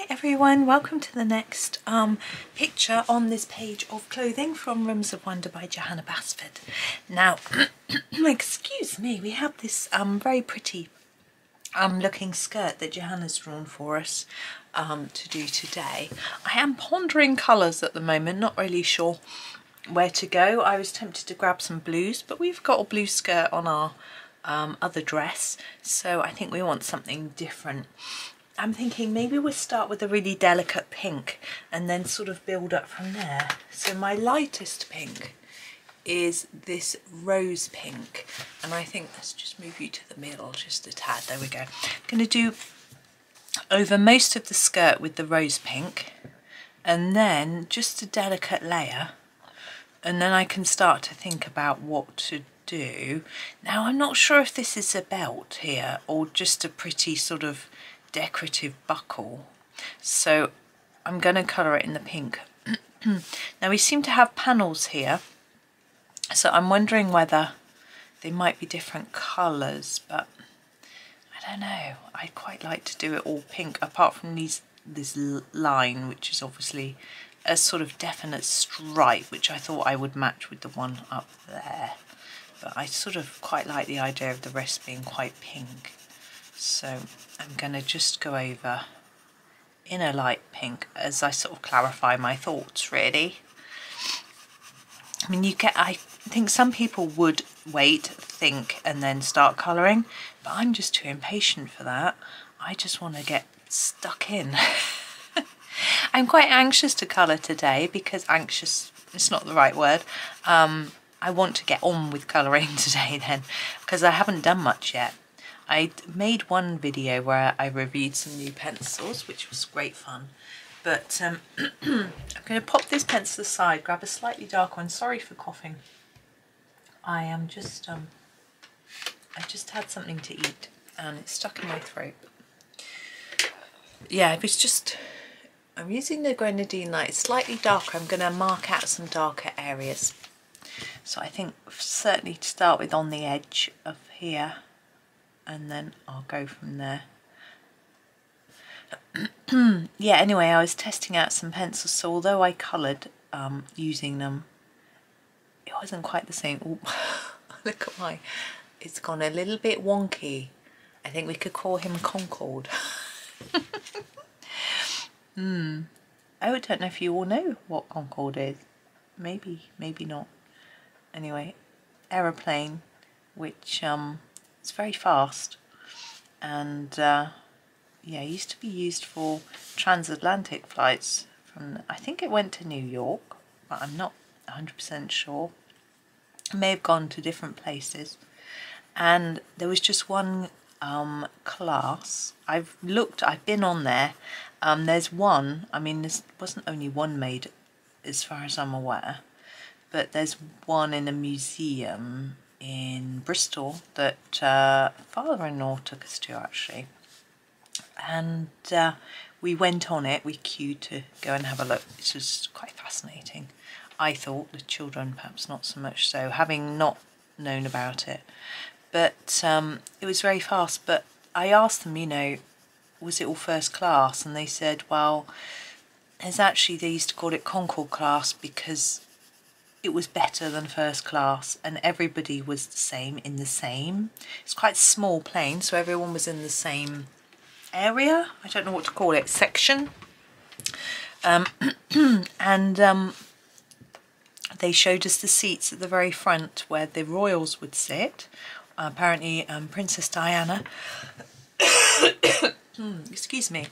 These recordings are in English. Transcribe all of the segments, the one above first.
Hi everyone, welcome to the next um, picture on this page of clothing from Rooms of Wonder by Johanna Basford. Now, excuse me, we have this um, very pretty um, looking skirt that Johanna's drawn for us um, to do today. I am pondering colours at the moment, not really sure where to go. I was tempted to grab some blues, but we've got a blue skirt on our um, other dress, so I think we want something different. I'm thinking maybe we'll start with a really delicate pink and then sort of build up from there. So my lightest pink is this rose pink and I think let's just move you to the middle just a tad. There we go. I'm going to do over most of the skirt with the rose pink and then just a delicate layer and then I can start to think about what to do. Now I'm not sure if this is a belt here or just a pretty sort of decorative buckle. So I'm going to colour it in the pink. now we seem to have panels here. So I'm wondering whether they might be different colours, but I don't know. I'd quite like to do it all pink, apart from these this line, which is obviously a sort of definite stripe, which I thought I would match with the one up there. But I sort of quite like the idea of the rest being quite pink. So I'm going to just go over in a light pink as I sort of clarify my thoughts really. I mean you get, I think some people would wait, think and then start colouring but I'm just too impatient for that. I just want to get stuck in. I'm quite anxious to colour today because anxious, it's not the right word. Um, I want to get on with colouring today then because I haven't done much yet. I made one video where I reviewed some new pencils, which was great fun. But um, I'm going to pop this pencil aside, grab a slightly darker one. Sorry for coughing. I am just, um, I just had something to eat and it's stuck in my throat. Yeah, it was just, I'm using the Grenadine light. It's slightly darker. I'm going to mark out some darker areas. So I think certainly to start with on the edge of here and then I'll go from there. yeah, anyway, I was testing out some pencils, so although I coloured um, using them, it wasn't quite the same. Look at my, it's gone a little bit wonky. I think we could call him Concorde. Hmm. I don't know if you all know what Concorde is. Maybe, maybe not. Anyway, aeroplane, which um, it's very fast and uh, yeah, used to be used for transatlantic flights from, I think it went to New York, but I'm not 100% sure. It may have gone to different places. And there was just one um, class. I've looked, I've been on there. Um, there's one, I mean, there wasn't only one made as far as I'm aware, but there's one in a museum in Bristol that uh, father-in-law took us to actually. And uh, we went on it. We queued to go and have a look. It was quite fascinating I thought the children perhaps not so much so having not known about it. But um, it was very fast. But I asked them you know was it all first class? And they said well there's actually they used to call it Concorde class because it was better than first class and everybody was the same in the same. It's quite small plane so everyone was in the same area, I don't know what to call it, section. Um, and um, they showed us the seats at the very front where the royals would sit. Uh, apparently um, Princess Diana, excuse me,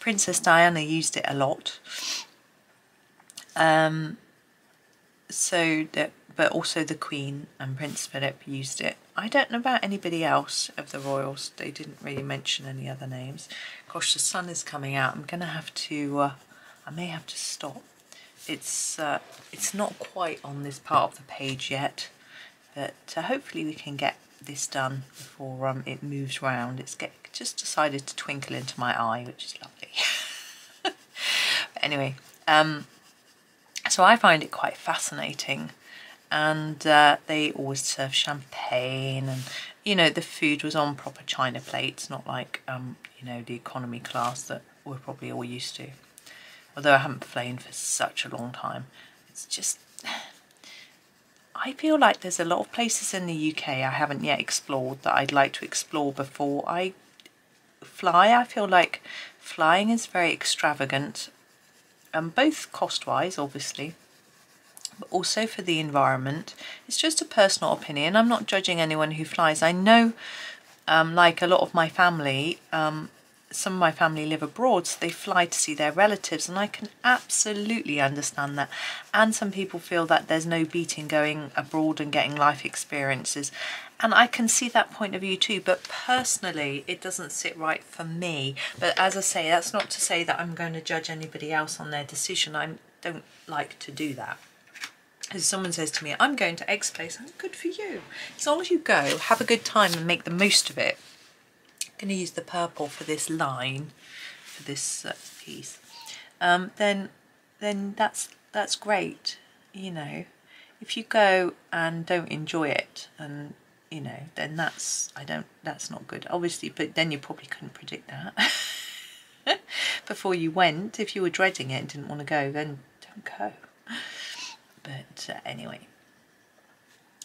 Princess Diana used it a lot. Um, so that but also the Queen and Prince Philip used it. I don't know about anybody else of the royals. They didn't really mention any other names. Gosh, the sun is coming out. I'm going to have to, uh, I may have to stop. It's, uh, it's not quite on this part of the page yet, but uh, hopefully we can get this done before um, it moves round. It's get, just decided to twinkle into my eye, which is lovely. anyway, um, so I find it quite fascinating and uh, they always serve champagne and you know the food was on proper china plates not like um, you know the economy class that we're probably all used to. Although I haven't flown for such a long time. It's just... I feel like there's a lot of places in the UK I haven't yet explored that I'd like to explore before I fly. I feel like flying is very extravagant, um, both cost-wise, obviously, but also for the environment. It's just a personal opinion. I'm not judging anyone who flies. I know, um, like a lot of my family, um, some of my family live abroad, so they fly to see their relatives, and I can absolutely understand that. And some people feel that there's no beating going abroad and getting life experiences. And I can see that point of view too, but personally, it doesn't sit right for me. But as I say, that's not to say that I'm going to judge anybody else on their decision. I don't like to do that. As someone says to me, I'm going to X place, I'm good for you. As long as you go, have a good time and make the most of it. I'm going to use the purple for this line, for this uh, piece. Um, then, then that's that's great. You know, if you go and don't enjoy it, and you know, then that's I don't that's not good. Obviously, but then you probably couldn't predict that before you went. If you were dreading it and didn't want to go, then don't go. But uh, anyway.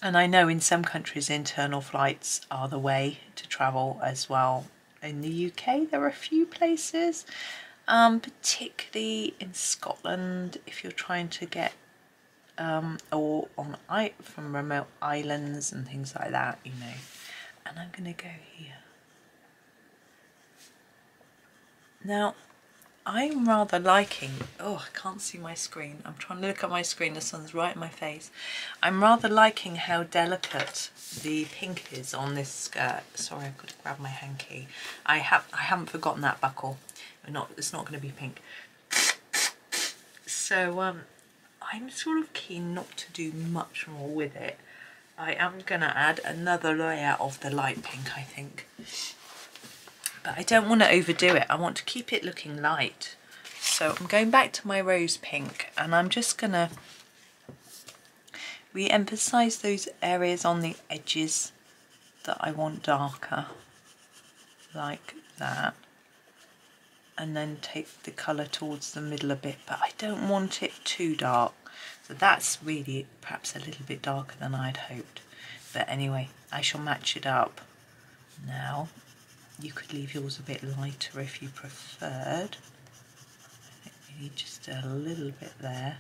And I know in some countries internal flights are the way to travel as well. In the UK there are a few places, um, particularly in Scotland if you're trying to get um, or on from remote islands and things like that, you know. And I'm going to go here. Now, I'm rather liking, oh, I can't see my screen. I'm trying to look at my screen, the sun's right in my face. I'm rather liking how delicate the pink is on this skirt. Sorry, I've got to grab my hanky. I have I haven't forgotten that buckle. We're not it's not going to be pink. So um I'm sort of keen not to do much more with it. I am going to add another layer of the light pink, I think but I don't want to overdo it. I want to keep it looking light. So I'm going back to my rose pink and I'm just going to re-emphasize those areas on the edges that I want darker, like that. And then take the colour towards the middle a bit, but I don't want it too dark. So that's really perhaps a little bit darker than I'd hoped. But anyway, I shall match it up now you could leave yours a bit lighter if you preferred. I think just a little bit there.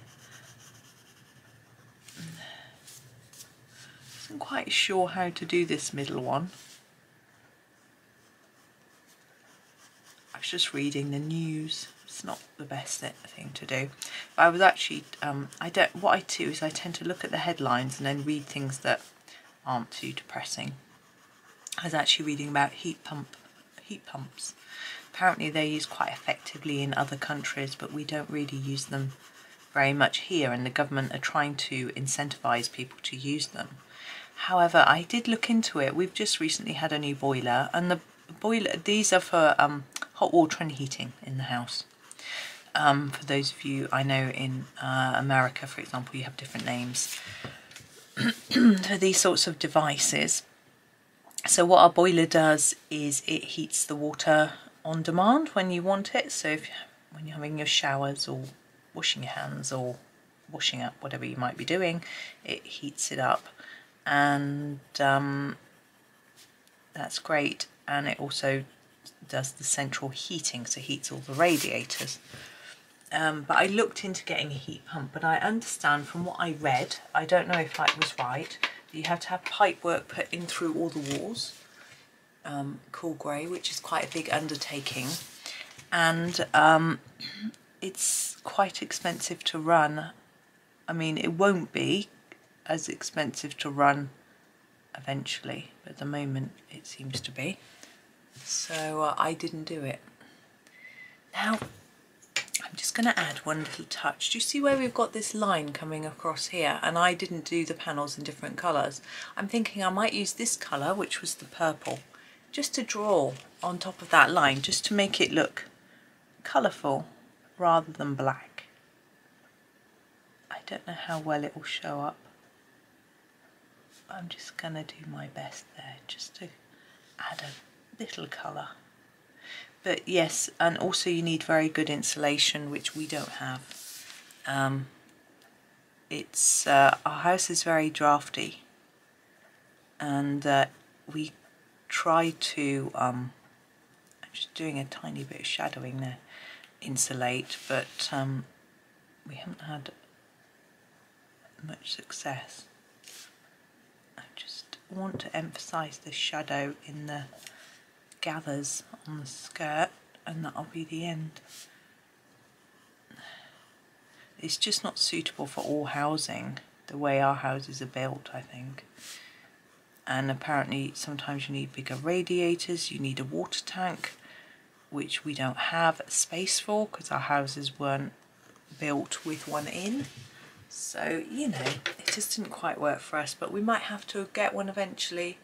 Wasn't quite sure how to do this middle one. I was just reading the news. It's not the best thing to do. But I was actually, um, I don't. What I do is I tend to look at the headlines and then read things that aren't too depressing. I was actually reading about heat pump heat pumps. Apparently they're used quite effectively in other countries, but we don't really use them very much here, and the government are trying to incentivise people to use them. However, I did look into it. We've just recently had a new boiler, and the boiler these are for um, hot water and heating in the house. Um, for those of you I know in uh, America, for example, you have different names for these sorts of devices. So what our boiler does is it heats the water on demand when you want it. So if, when you're having your showers or washing your hands or washing up whatever you might be doing, it heats it up and um, that's great. And it also does the central heating, so heats all the radiators. Um, but I looked into getting a heat pump, but I understand from what I read, I don't know if that was right, you have to have pipe work put in through all the walls, um, cool grey, which is quite a big undertaking. And um, it's quite expensive to run. I mean, it won't be as expensive to run eventually, but at the moment it seems to be. So uh, I didn't do it. Now, just going to add one little touch. Do you see where we've got this line coming across here? And I didn't do the panels in different colours. I'm thinking I might use this colour, which was the purple, just to draw on top of that line, just to make it look colourful rather than black. I don't know how well it will show up. I'm just going to do my best there, just to add a little colour. But yes and also you need very good insulation which we don't have. Um, it's uh, our house is very drafty. And uh, we try to um, I'm just doing a tiny bit of shadowing there insulate but um, we haven't had much success. I just want to emphasize the shadow in the gathers on the skirt and that'll be the end. It's just not suitable for all housing the way our houses are built I think. And apparently sometimes you need bigger radiators, you need a water tank which we don't have space for because our houses weren't built with one in. So you know it just didn't quite work for us but we might have to get one eventually.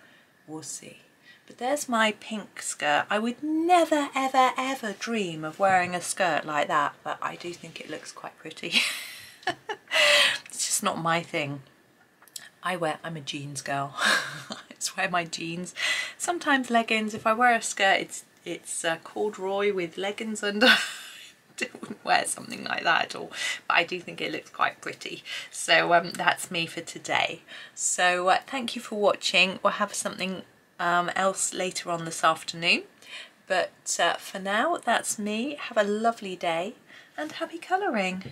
We'll see but there's my pink skirt. I would never, ever, ever dream of wearing a skirt like that, but I do think it looks quite pretty. it's just not my thing. I wear, I'm a jeans girl. I just wear my jeans. Sometimes leggings. If I wear a skirt, it's it's uh, corduroy with leggings under. I wouldn't wear something like that at all but I do think it looks quite pretty so um, that's me for today so uh, thank you for watching we'll have something um, else later on this afternoon. But uh, for now, that's me. Have a lovely day and happy colouring.